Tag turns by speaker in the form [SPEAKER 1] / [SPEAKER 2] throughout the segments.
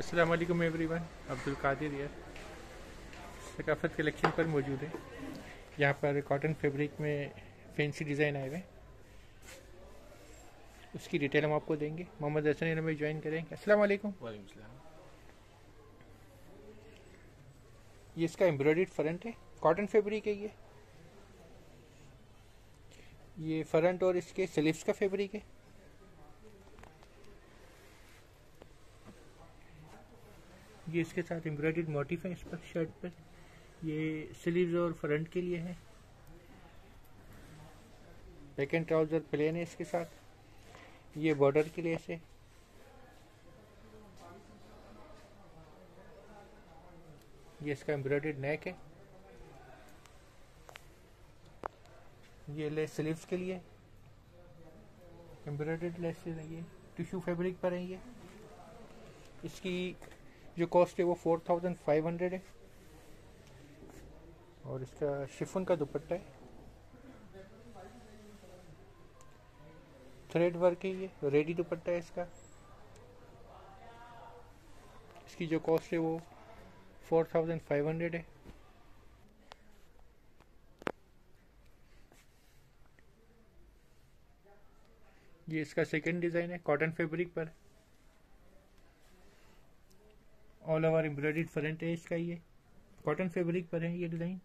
[SPEAKER 1] अस्सलाम वालेकुम एवरीवन अब्दुल कादिर यार सकाफत कलेक्शन पर मौजूद है। यहाँ पर कॉटन फैब्रिक में फैंसी डिज़ाइन आए हुए हैं। उसकी डिटेल हम आपको देंगे। मोहम्मद हसन हमें ज्वाइन करेंगे अस्सलाम वालेकुम ये इसका एम्ब्रॉयड फ्रंट है। कॉटन फैब्रिक है ये। ये फ्रंट और इसके स्लीव्स का फैब्रिक है। ये इसके साथ एम्ब्रॉयड मोटिफ है इस पर शर्ट पर। ये स्लीव्स और फ्रंट के लिए है। बैक एंड ट्राउज़र प्लेन है इसके साथ। ये बॉर्डर के लिए से। ये इसका एम्ब्रॉयड नेक है। ये लेस स्लीव्स के लिए। एम्ब्रॉयड लेस है ये। टिश्यू फैब्रिक पर है ये। इसकी जो कॉस्ट है वो फोर थाउज़ेंड फाइव हंड्रेड है। और इसका शिफन का दुपट्टा है। थ्रेड वर्क है ये रेडी दुपट्टा है इसका। इसकी जो कॉस्ट है वो फोर थाउज़ेंड फाइव हंड्रेड है। ये इसका सेकंड डिज़ाइन है कॉटन फैब्रिक पर। ऑल ओवर एम्ब्रॉयड फ्रंट है इसका ये। कॉटन फैब्रिक पर है ये डिज़ाइन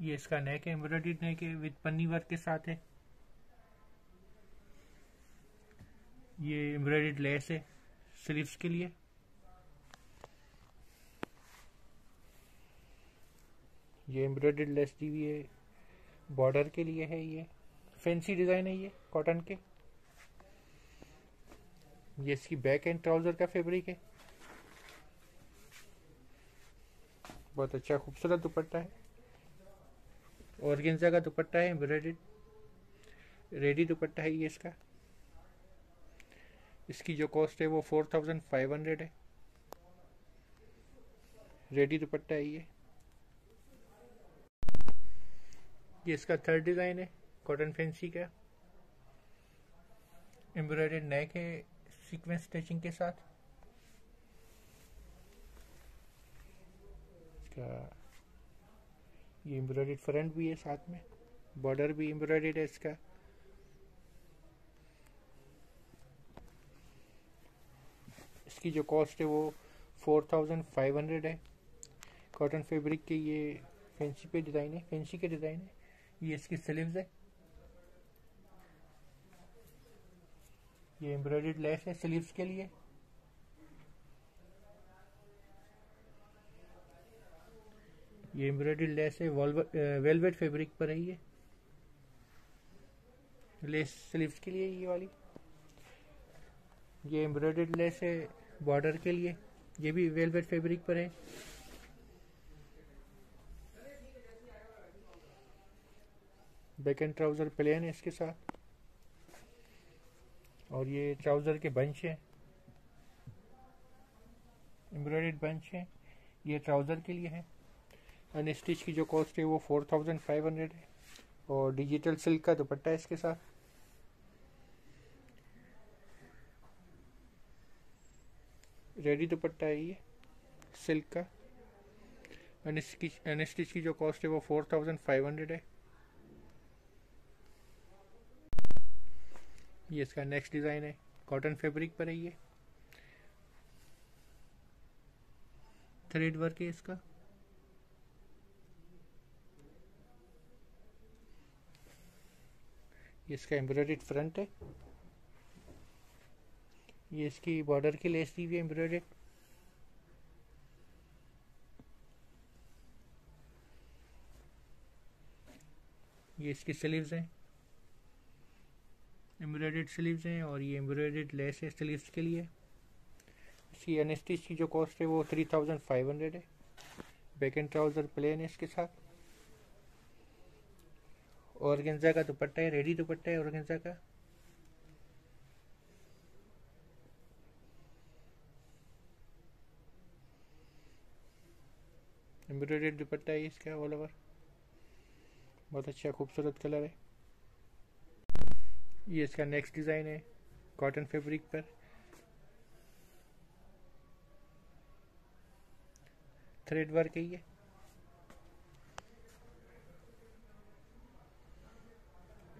[SPEAKER 1] ये इसका नेक है एम्ब्रॉयड नेक है विद पन्नी वर्क के साथ है। ये एम्ब्रॉयड लेस है स्लीव्स के लिए। ये एम्ब्रॉयड लेस दी हुई है बॉर्डर के लिए है ये। फैंसी डिज़ाइन है ये कॉटन के। ये इसकी बैक एंड ट्राउज़र का फैब्रिक है। बहुत अच्छा खूबसूरत दुपट्टा है। और का दुपट्टा है एम्ब्रॉयड रेडी दुपट्टा है ये इसका। इसकी जो कॉस्ट है वो फोर थाउज़ेंड फाइव हंड्रेड है। रेडी दुपट्टा है ये। ये इसका थर्ड डिज़ाइन है कॉटन फैंसी का। एम्ब्रॉयड नेक है सीक्वेंस स्टिचिंग के साथ। इसका ये एम्ब्रॉयड फ्रंट भी है साथ में बॉर्डर भी एम्ब्रॉयड है इसका। इसकी जो कॉस्ट है वो फोर थाउज़ेंड फाइव हंड्रेड है। कॉटन फैब्रिक के ये फैंसी पे डिज़ाइन है फैंसी के डिज़ाइन है। ये इसकी स्लीव्स है। ये एम्ब्रॉयड लेस है स्लीव्स के लिए। ये एम्ब्रॉयड लेस है वेलवेट फैब्रिक पर है ये। लेस स्लीव्स के लिए ये वाली। ये एम्ब्रॉयड लेस है बॉर्डर के लिए। ये भी वेलवेट फैब्रिक पर है। बैक एंड ट्राउज़र प्लेन है इसके साथ। और ये ट्राउज़र के बंच है। एम्ब्रॉयड बंच है। ये ट्राउज़र के लिए है। अनस्टिच की जो कॉस्ट है वो फोर थाउज़ेंड फाइव हंड्रेड है। और डिजिटल सिल्क का दुपट्टा है इसके साथ। रेडी दुपट्टा है ये सिल्क का। अनस्टिच की जो कॉस्ट है वो फोर थाउज़ेंड फाइव हंड्रेड है। ये इसका नेक्स्ट डिज़ाइन है कॉटन फैब्रिक पर है ये। थ्रेड वर्क है इसका। ये इसका एम्ब्रॉयड फ्रंट है। ये इसकी बॉर्डर की लेस दी हुई है एम्ब्रॉयड ये इसकी स्लीव्स हैं। एम्ब्रॉयड स्लीव्स हैं और ये एम्ब्रॉयड लेस है स्लीव्स के लिए। इसकी अनस्टिच की जो कॉस्ट है वो थ्री थाउज़ेंड फाइव हंड्रेड है। बैक एंड ट्राउज़र प्लेन है इसके साथ। ऑर्गेंजा का दुपट्टा है, रेडी दुपट्टा है ऑर्गेंजा का? एम्ब्रॉयडेड दुपट्टा है इसका ऑल ओवर बहुत अच्छा खूबसूरत कलर है. ये इसका नेक्स्ट डिज़ाइन है कॉटन फैब्रिक पर. थ्रेड वर्क है ये.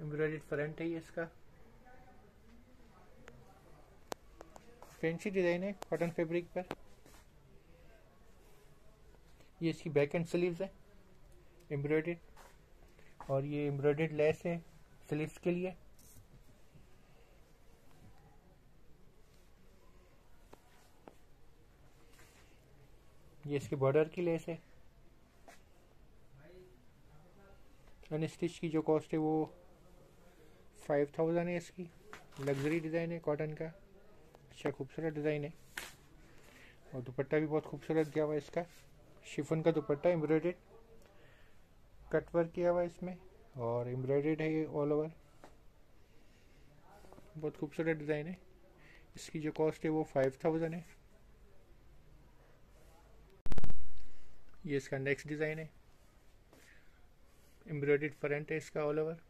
[SPEAKER 1] एम्ब्रॉयड फ्रंट है ये इसका। फैंसी डिज़ाइन है कॉटन फैब्रिक पर। ये इसकी बैक एंड स्लीव्स है एम्ब्रॉयडेड और ये एम्ब्रॉयडेड लेस है स्लीव्स के लिए। ये इसके बॉर्डर की लेस है। अनस्टिच की जो कॉस्ट है वो फाइव थाउज़ेंड है इसकी। लग्जरी डिज़ाइन है कॉटन का। अच्छा खूबसूरत डिज़ाइन है। और दुपट्टा भी बहुत खूबसूरत दिया हुआ है इसका। शिफन का दुपट्टा एम्ब्रॉयडेड कट वर्क किया हुआ है इसमें। और एम्ब्रॉयडेड है ये ऑल ओवर बहुत खूबसूरत डिज़ाइन है। इसकी जो कॉस्ट है वो फाइव थाउज़ेंड है। ये इसका नेक्स्ट डिज़ाइन है। एम्ब्रॉयडेड फ्रंट है इसका ऑल ओवर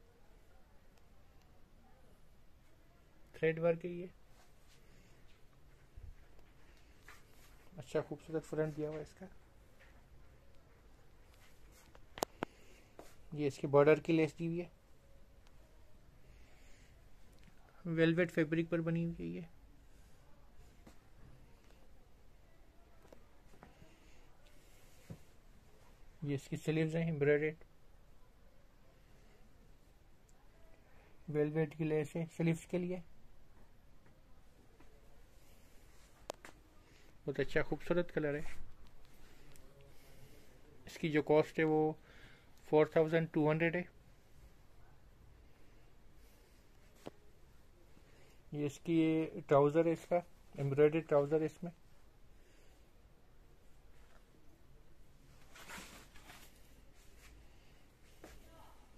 [SPEAKER 1] थ्रेड वर्क है ये। अच्छा खूबसूरत फ्रंट दिया हुआ इसका। ये इसके बॉर्डर की लेस दी हुई है। वेलवेट फैब्रिक पर बनी हुई है ये। ये इसकी स्लीव्स हैं एम्ब्रॉयडेड वेलवेट की लेस है स्लीव्स के लिए। बहुत अच्छा खूबसूरत कलर है। इसकी जो कॉस्ट है वो फोर थाउज़ेंड टू हंड्रेड है। ये इसकी ट्राउज़र है इसका एम्ब्रॉयडरी ट्राउज़र है इसमें।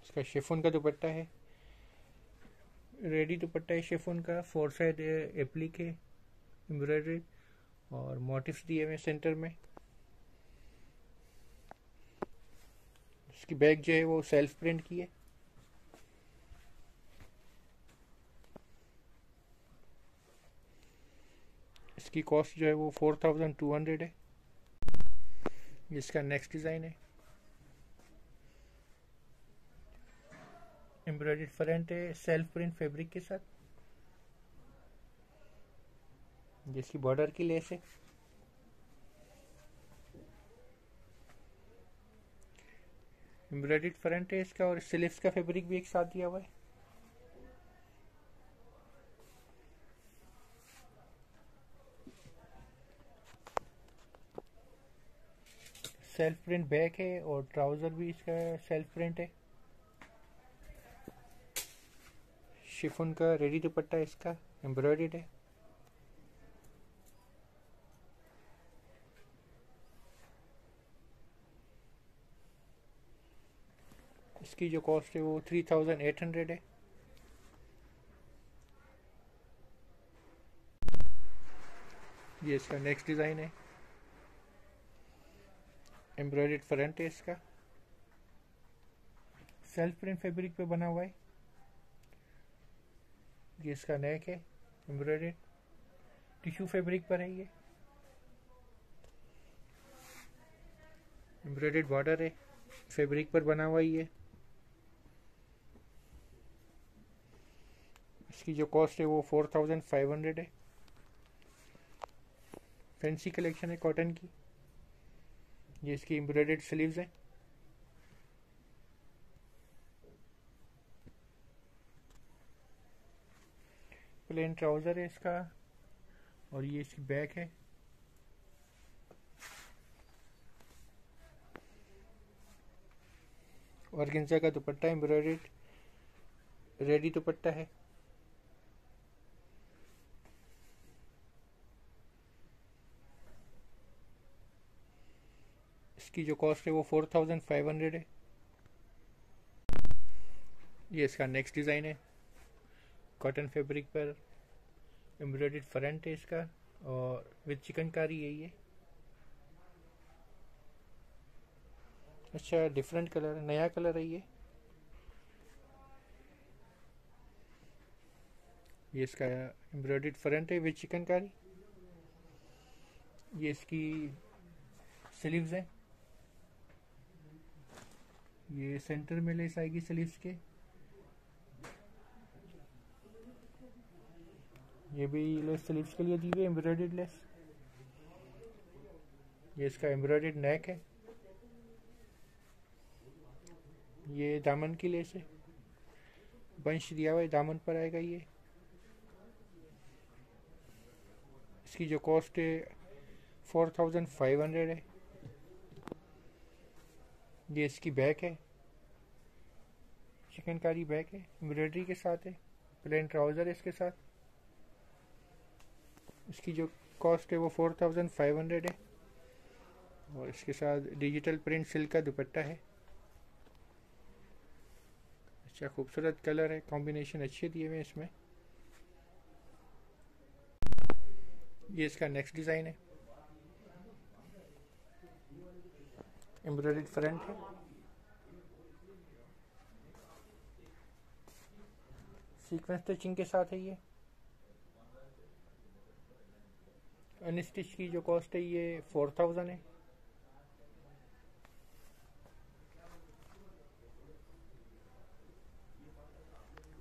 [SPEAKER 1] इसका शेफोन का दुपट्टा है। रेडी दुपट्टा है शेफोन का फोर साइड एप्लिक है एम्ब्रॉयडरी और मोटिव्स दिए हुए सेंटर में। इसकी बैग जो है वो सेल्फ प्रिंट की है। इसकी कॉस्ट जो है वो फोर थाउज़ेंड टू हंड्रेड है। इसका नेक्स्ट डिज़ाइन है। एम्ब्रॉयड फ्रंट है सेल्फ प्रिंट फैब्रिक के साथ। जिसकी बॉर्डर की लेस है एम्ब्रॉयड फ्रंट है इसका और स्लीव्स का फैब्रिक भी एक साथ दिया हुआ है। सेल्फ प्रिंट बैक है और ट्राउज़र भी इसका सेल्फ प्रिंट है। शिफोन का रेडी दुपट्टा इसका एम्ब्रॉयड है। इसकी जो कॉस्ट है वो थ्री थाउज़ेंड एट हंड्रेड है। ये इसका नेक्स्ट डिज़ाइन है। एम्ब्रॉयड फ्रंट है इसका। सेल्फ प्रिंट फैब्रिक पे बना हुआ है। ये इसका नेक है एम्ब्रॉयड टिश्यू फैब्रिक पर है ये। एम्ब्रॉयड बॉर्डर है। फैब्रिक पर बना हुआ ही है इसकी जो कॉस्ट है वो फोर थाउज़ेंड फाइव हंड्रेड है। फैंसी कलेक्शन है कॉटन की। ये इसकी एम्ब्रॉयडेड स्लीव्स हैं। प्लेन ट्राउज़र है इसका और ये इसकी बैक है। और का दुपट्टा एम्ब्रॉयडेड रेडी दुपट्टा है। इसकी जो कॉस्ट है वो फोर थाउज़ेंड फाइव हंड्रेड है। ये इसका नेक्स्ट डिज़ाइन है। कॉटन फैब्रिक पर एम्ब्रॉयड फ्रंट है इसका और विद चिकनकारी है ये। अच्छा डिफरेंट कलर है, नया कलर है ये। ये इसका एम्ब्रॉयड फ्रंट है विद चिकनकारी ये इसकी स्लीव्स हैं। ये सेंटर में लेस आएगी स्लीव्स के। ये भी लेस स्लीव्स के लिए दी हुई एम्ब्रॉयडेड लेस ये इसका एम्ब्रॉयडेड नेक है। ये दामन की लेस है। बंश दिया हुआ है दामन पर आएगा ये। इसकी जो कॉस्ट है फोर थाउज़ेंड फाइव हंड्रेड है। ये इसकी बैक है। चिकनकारी बैक है। एम्ब्रॉयडरी के साथ है। प्लेन ट्राउज़र है इसके साथ। इसकी जो कॉस्ट है वो फोर थाउज़ेंड फाइव हंड्रेड है। और इसके साथ डिजिटल प्रिंट सिल्क का दुपट्टा है। अच्छा खूबसूरत कलर है। कॉम्बिनेशन अच्छे दिए हुए इसमें। ये इसका नेक्स्ट डिज़ाइन है। एम्ब्रॉयड फ्रंट है। सीक्वेंस टचिंग के साथ है ये। अनस्टिच की जो कॉस्ट है ये फोर थाउज़ेंड है।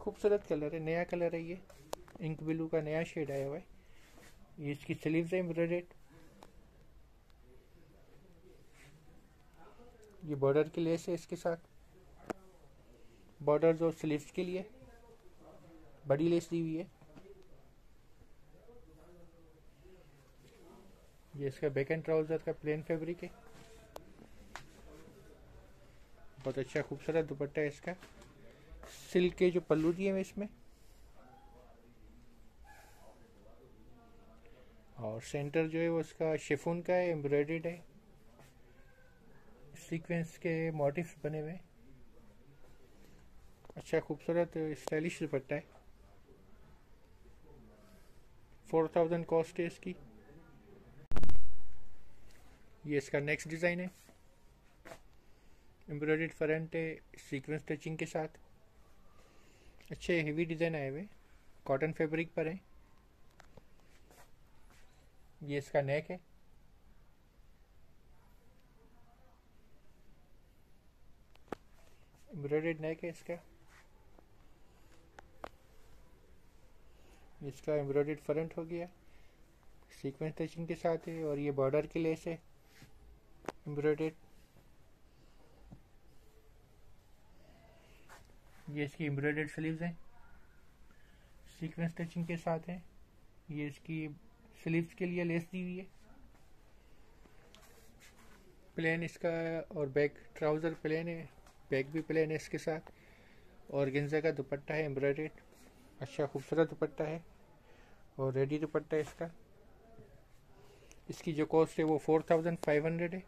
[SPEAKER 1] खूबसूरत कलर है, नया कलर है ये। इंक ब्लू का नया शेड आया हुआ है। ये इसकी स्लीव्स है एम्ब्रॉयडेड ये बॉर्डर की लेस है इसके साथ। बॉर्डर जो स्लीव्स के लिए, बड़ी लेस दी हुई है। ये इसका बैक एंड ट्राउज़र का प्लेन फैब्रिक है। बहुत अच्छा खूबसूरत दुपट्टा है इसका। सिल्क के जो पल्लू दिए हुए इसमें। और सेंटर जो है वो इसका शेफून का है एम्ब्रॉयडेड है। सीक्वेंस के मोटिव्स बने हुए अच्छा खूबसूरत स्टाइलिश दुपट्टा है। फोर थाउज़ेंड कॉस्ट है इसकी। ये इसका नेक्स्ट डिज़ाइन है। एम्ब्रॉयडेड फ्रंट है सीक्वेंस टचिंग के साथ। अच्छे हेवी डिज़ाइन आए हुए। कॉटन फैब्रिक पर है। ये इसका नेक है। एम्ब्रॉयडेड नेक है इसका? इसका एम्ब्रॉयडेड फ्रंट हो गया। सीक्वेंस टचिंग के साथ है और ये बॉर्डर की लेस है। एम्ब्रॉयडेड ये इसकी एम्ब्रॉयडेड स्लीव्स हैं। सीक्वेंस टचिंग के साथ है। ये इसकी स्लीव्स के लिए लेस दी हुई है। प्लेन इसका और बैक ट्राउज़र प्लेन है। बैक भी प्लेन है इसके साथ। और गेंजा का दुपट्टा है एम्ब्रॉयडेड अच्छा खूबसूरत दुपट्टा है। और रेडी दुपट्टा है इसका। इसकी जो कॉस्ट है वो फोर थाउज़ेंड फाइव हंड्रेड है।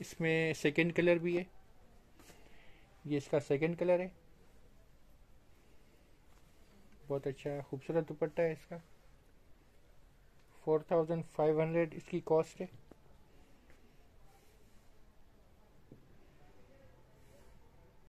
[SPEAKER 1] इसमें सेकेंड कलर भी है। ये इसका सेकेंड कलर है। बहुत अच्छा खूबसूरत दुपट्टा है इसका। फोर थाउज़ेंड फाइव हंड्रेड इसकी कॉस्ट है।